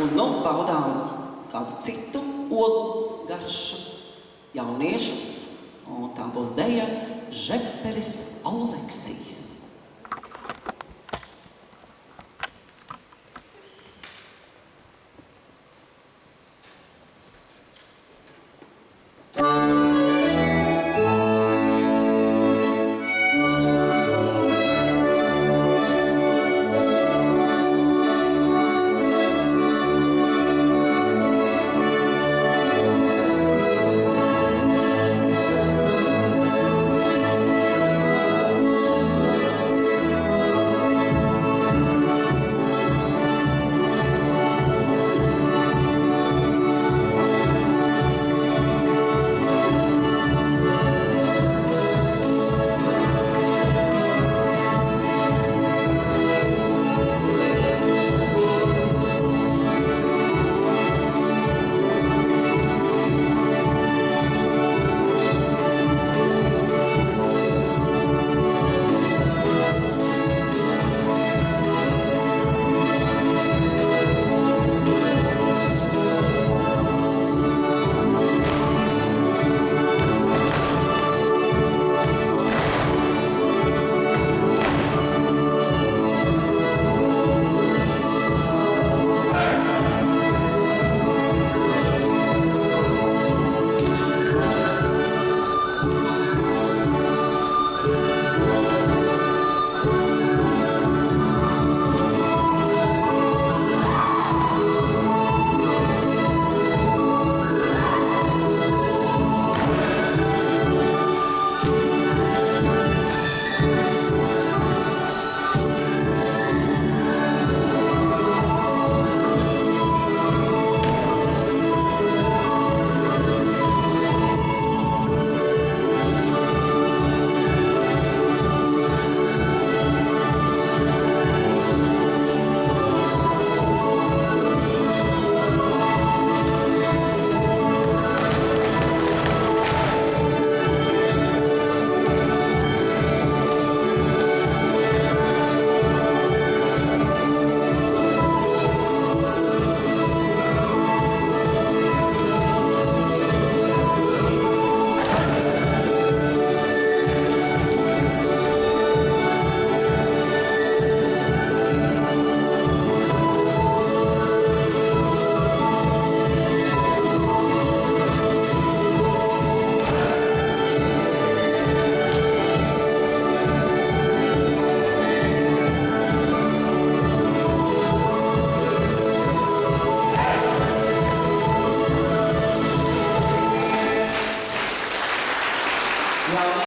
Un nu baudām kādu citu ogu garšu, jauniešus. Un tā būs deja Žeperis Oleksijas.